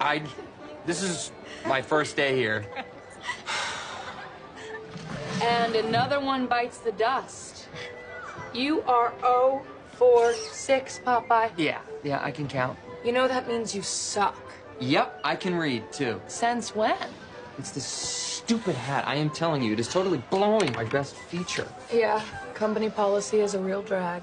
I. This is my first day here. And another one bites the dust. You are 0 Popeye. Yeah, yeah, I can count. You know that means you suck. Yep, I can read too. Since when? It's this stupid hat. I am telling you, it is totally blowing my best feature. Yeah, company policy is a real drag.